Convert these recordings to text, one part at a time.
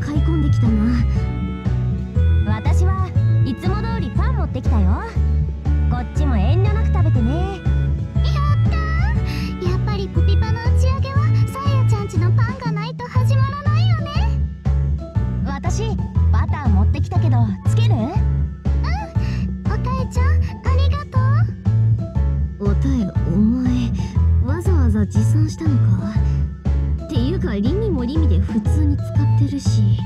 買い込んできたな。私はいつも通りパン持ってきたよ。こっちも遠慮なく食べてね。やっぱりポピパの打ち上げはさやちゃんちのパンがないと始まらないよね。私バター持ってきたけどつける？っていうかリミもリミで普通に使ってるし。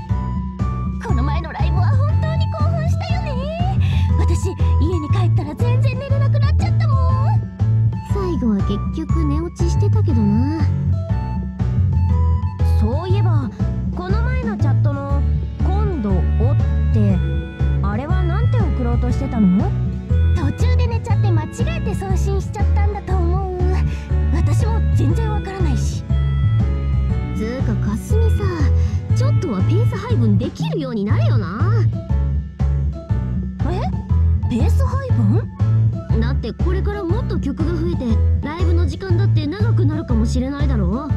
この前のライブは本当に興奮したよね。私家に帰ったら全これからもっと曲が増えてライブの時間だって長くなるかもしれないだろ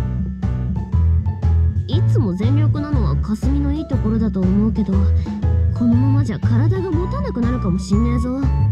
いつも全力なのはかすみのいいところだと思うけどこのままじゃ体が持たなくなるかもしんねえぞ。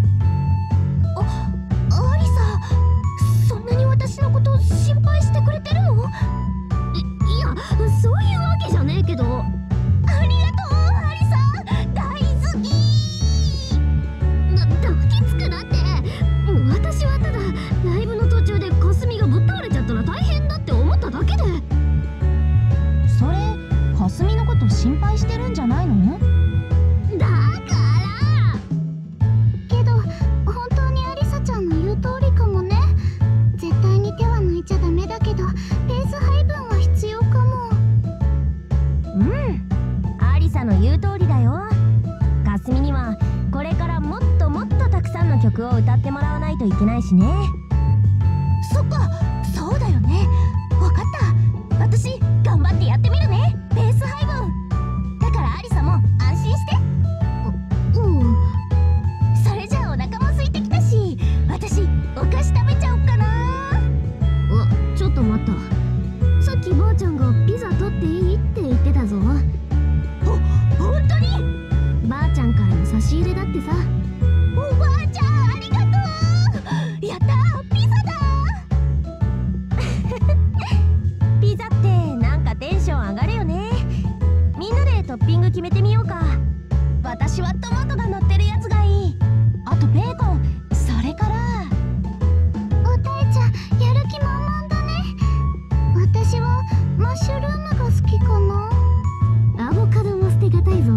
を歌ってもらわないといけないしね。そっかそうだよね。わかった。私頑張ってやってみるね。ペース配分。だからアリサも安心して。うん。それじゃあお腹も空いてきたし私お菓子食べちゃおっかな。あちょっと待った。さっきばあちゃんがピザ取っていいって言ってたぞ。ほ本当に？ばあちゃんからの差し入れだってさ上がるよね。みんなでトッピング決めてみようか。私はトマトが乗ってるやつがいい。あとベーコン。それから。おたえちゃんやる気満々だね。私はマッシュルームが好きかな。アボカドも捨てがたいぞ。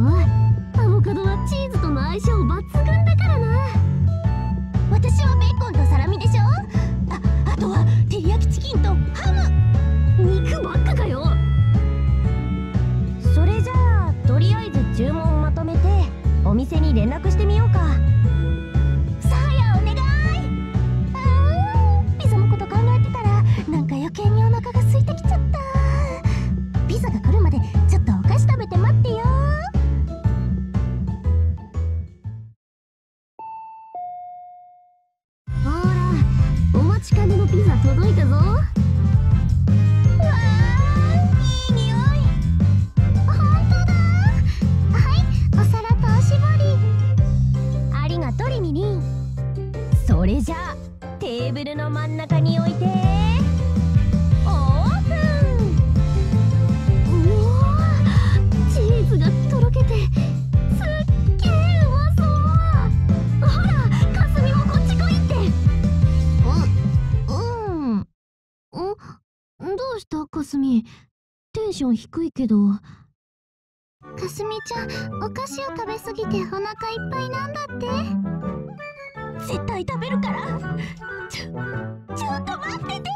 アボカドはチーズとの相性抜群だからな。私はベーコンとサラミでしょ。ああとは照り焼きチキンとハム連絡してみようか。さあやお願い。あーピザのこと考えてたらなんか余計にお腹が空いてきちゃった。ピザが来るまでちょっとお菓子食べて待ってよ。ほらお待ちかねのピザ届いたぞ。ーブルの真ん中に置いてオープン。うわチーズがとろけてすっげえうまそう。ほらかすみもこっち来いって。うんうん。んどうしたかすみテンション低いけど。かすみちゃんお菓子を食べ過ぎてお腹いっぱいなんだって。絶対食べるから。ちょちょっと待ってて。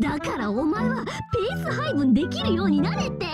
だからお前はペース配分できるようになれって。